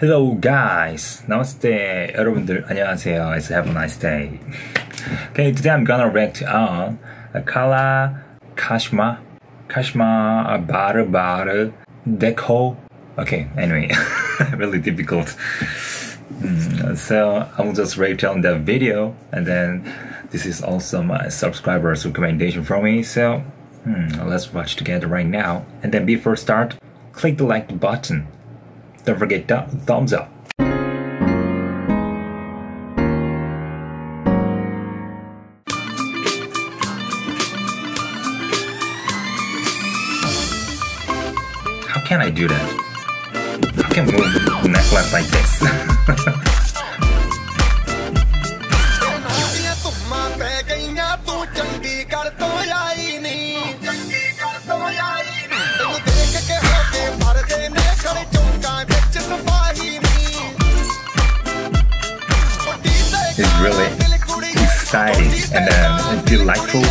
Hello guys, Namaste. 여러분들 안녕하세요. Let's have a nice day. Okay, today I'm gonna react on a Kala Kashma Kashma Bar Bar Deco. Okay, anyway, really difficult. Mm, so I will just react on the video, and then this is also my subscribers' recommendation from me. So hmm, let's watch together right now. And then before start, click the like button. Don't forget the thumbs up. How can I do that? How can move necklace like this? exciting and then delightful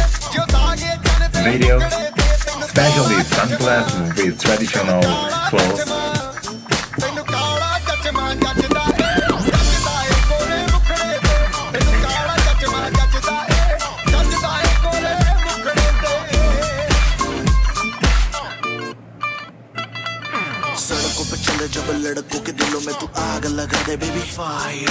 video, especially sunglasses with traditional clothes. चले जब लड़कों के दिलों में तू आग लगा दे baby fire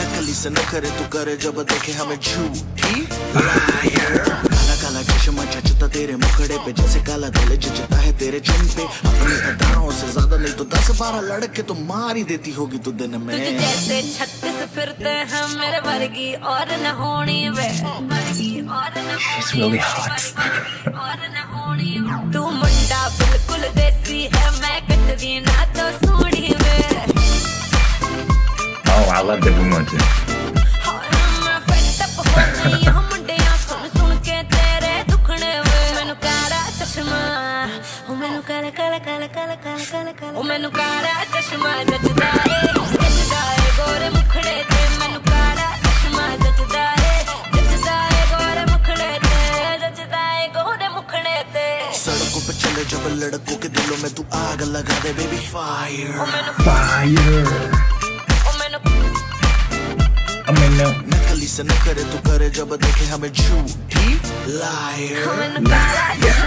नकली से न करे तू करे जब देखे हमें झूठी। लायर काला काला चश्मा जचता तेरे मुखड़े पे जैसे काला दिल जचता है तेरे चिन पे। अपनी अदाओं से ज़्यादा नहीं तो दस बारह लड़के तो मार ही देती होगी तू दिन में। तुझ जैसे छत्तीस फिरते हैं मेरे वर्गी और न होनी वे। वर्गी और न She's really वे, hot. ਉਹ ਮੈਨੂੰ ਕਾਲਾ ਚਸ਼ਮਾ ਜੱਜਦਾ ਏ ਜੱਜਦਾ ਏ ਗੋਰੇ ਮੁਖੜੇ ਤੇ ਮੈਨੂੰ ਕਾਲਾ ਚਸ਼ਮਾ ਜੱਜਦਾ ਏ ਜੱਜਦਾ ਏ ਗੋਰੇ ਮੁਖੜੇ ਤੇ ਜੱਜਦਾ ਏ ਗੋਰੇ ਮੁਖੜੇ ਤੇ सड़कों पे चले जब लड़कों के दिलों में तू आग लगा दे बेबी फायर ਉਹ ਮੈਨੂੰ Fire! ਉਹ ਮੈਨੂੰ I mean, no. नकली से न करे तू करे जब देखे हमें झूठी लायर ਉਹ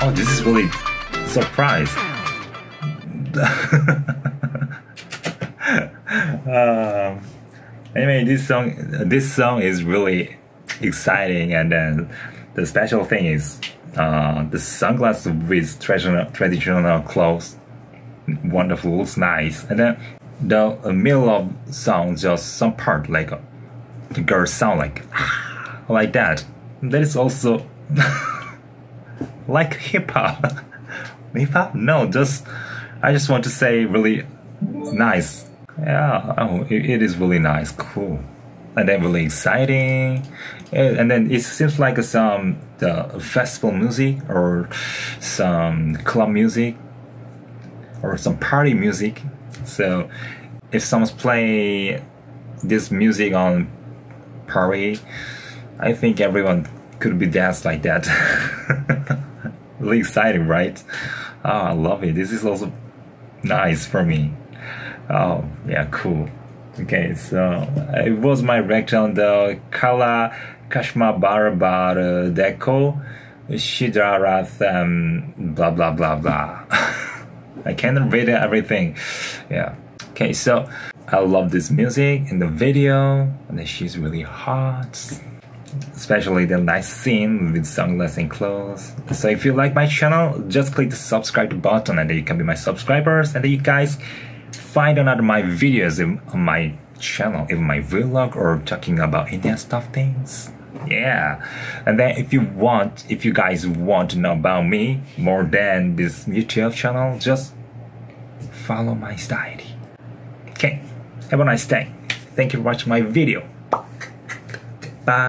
Oh, this is really surprise. um, anyway, this song this song is really exciting, and then the special thing is uh, the sunglasses with traditional traditional clothes. Wonderful, looks nice, and then the uh, middle of song just some part like uh, the girl sound like like that. That is also like hip hop. hip hop? No, just I just want to say really nice. Yeah, oh, it, it is really nice, cool, and then really exciting. And then it seems like some the festival music or some club music or some party music. So if someone's play this music on party, I think everyone could be danced like that. really exciting, right? Oh, I love it. This is also nice for me. Oh, yeah, cool. Okay, so it was my reaction on the Kala Kashma Barabar Deco Shidrarath um, blah blah blah blah. I can't read everything. Yeah. Okay, so I love this music in the video, and she's really hot especially the nice scene with sunglasses and clothes. So if you like my channel, just click the subscribe button and then you can be my subscribers and then you guys find another my videos in- on my channel, even my vlog or talking about Indian stuff things. Yeah. And then if you want, if you guys want to know about me more than this YouTube channel, just follow my style. Okay, have a nice day. Thank you for watching my video.